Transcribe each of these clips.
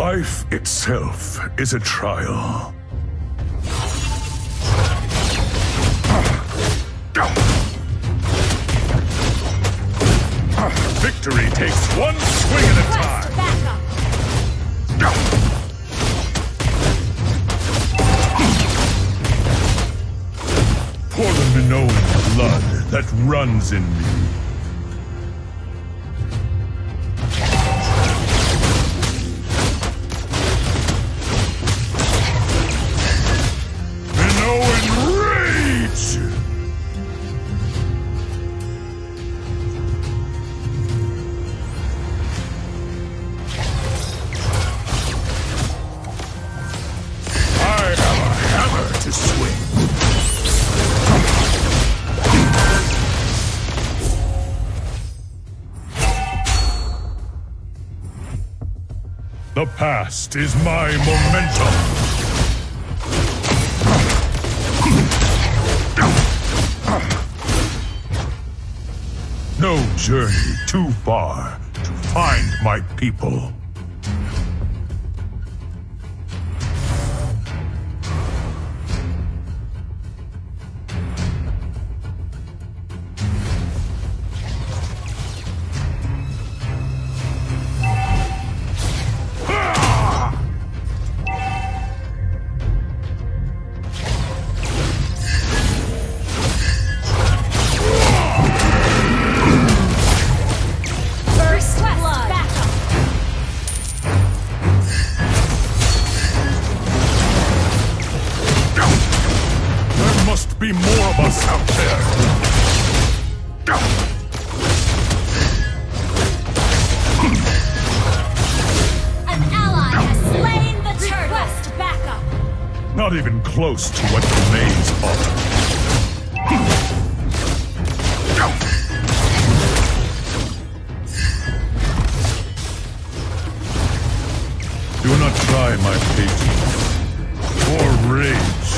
Life itself is a trial. Victory takes one swing at a time. For the Minoan blood that runs in me. The past is my momentum. No journey too far to find my people. Close to what the maze offers. Do not try my patience or rage.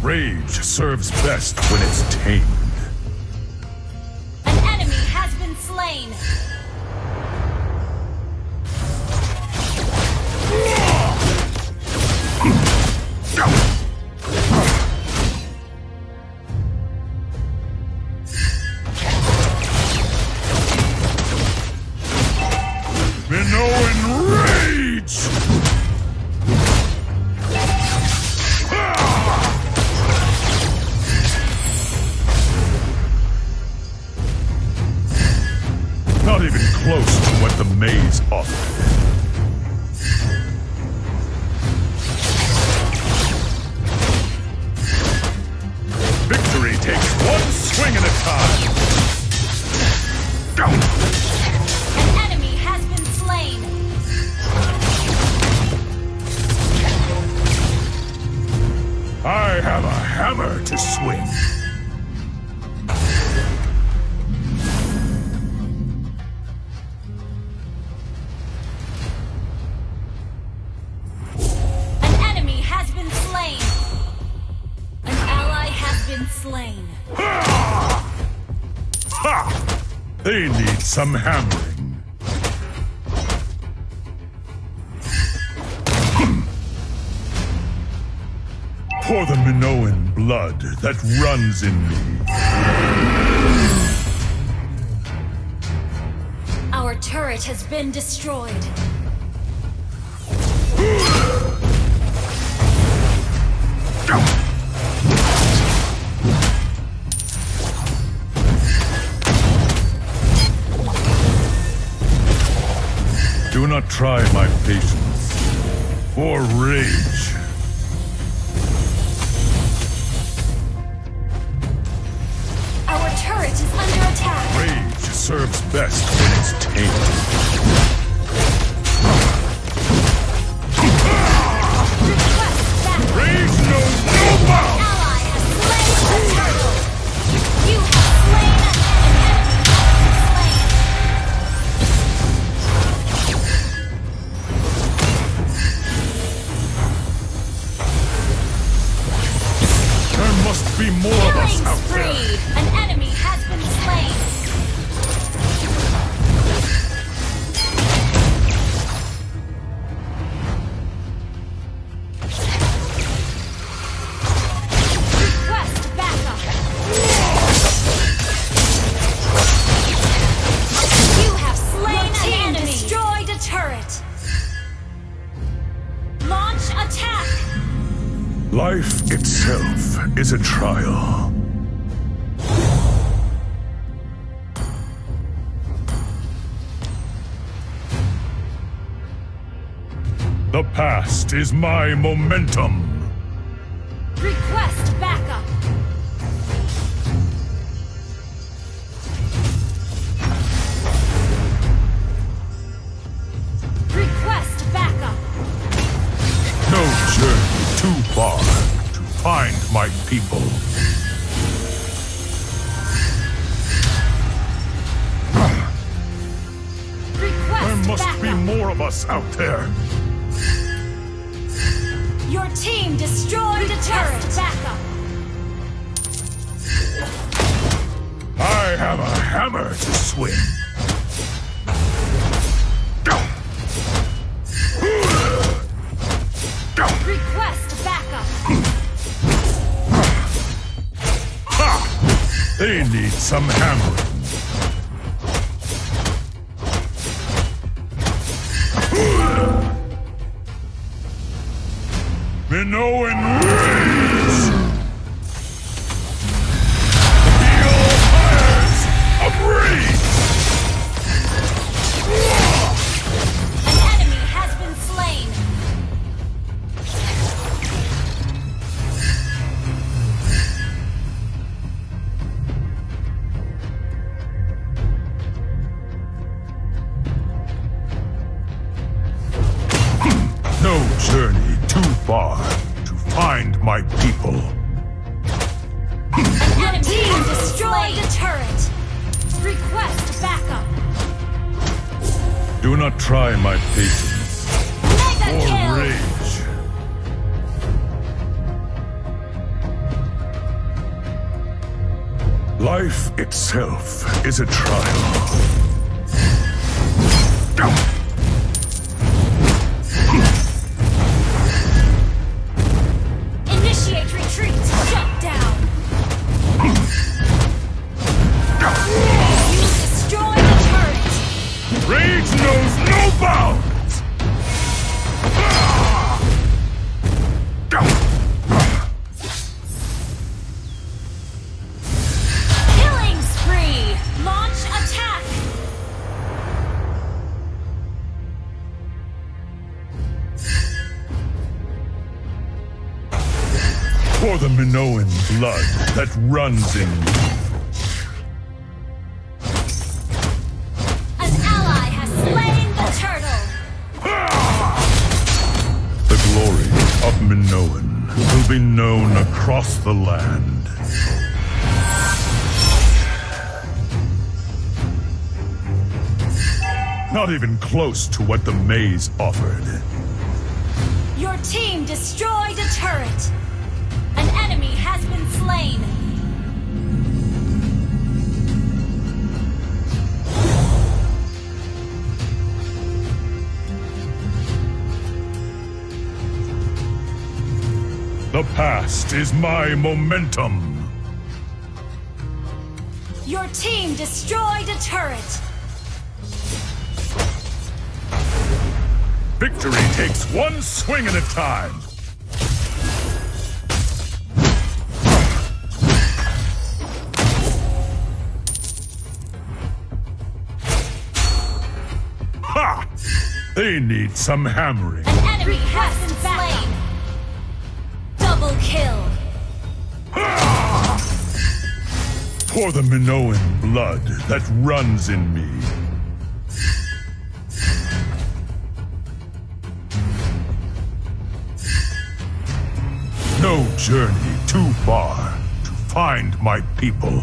Rage serves best when it's tamed. Victory takes one swing at a time. An enemy has been slain. I have a hammer to swing. Some hammering. For the Minoan blood that runs in me. Our turret has been destroyed. Do not try my patience or rage. Our turret is under attack. Rage serves best when it's tamed. be more Killing of us out spree. there. An enemy has been slain. Is a trial. The past is my momentum. Request backup. My people. Request There must backup. be more of us out there. Your team destroyed a turret. Backup. I have a hammer to swing. Request backup. They need some hammering. Minoan Life itself is a trial. Minoan blood that runs in me. An ally has slain the turtle. The glory of Minoan will be known across the land. Not even close to what the maze offered. Your team destroyed a turret. Slain. The past is my momentum. Your team destroyed a turret. Victory takes one swing at a time. They need some hammering. An enemy has been slain. Double kill. Ah! For the Minoan blood that runs in me. No journey too far to find my people.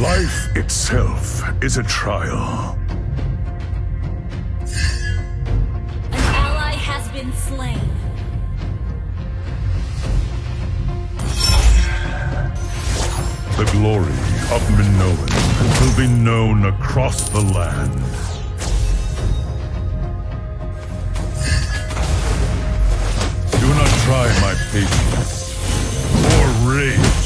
Life itself is a trial. An ally has been slain. The glory of Minoan will be known across the land. Do not try my patience or rage.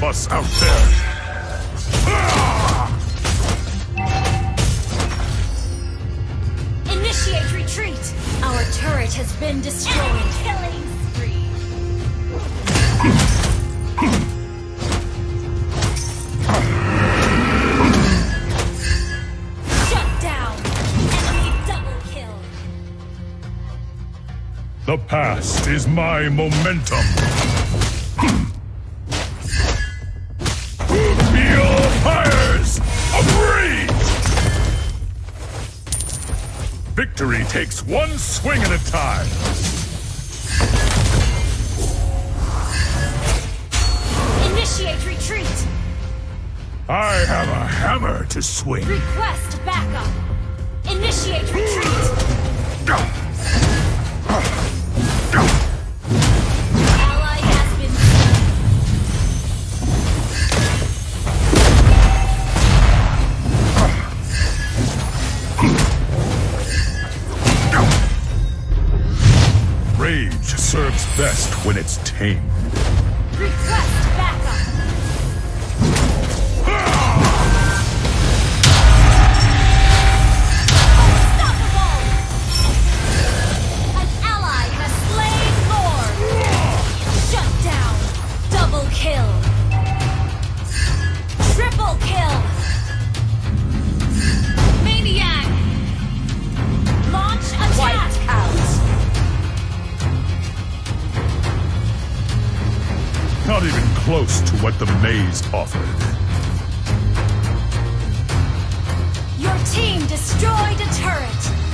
Of us out there. Initiate retreat! Our turret has been destroyed. killing spree! Shut down! Enemy double kill! The past is my momentum. Victory takes one swing at a time. Initiate retreat! I have a hammer to swing. Request backup! Initiate retreat! Rage serves best when it's tamed. Request Not even close to what the maze offered. Your team destroyed a turret!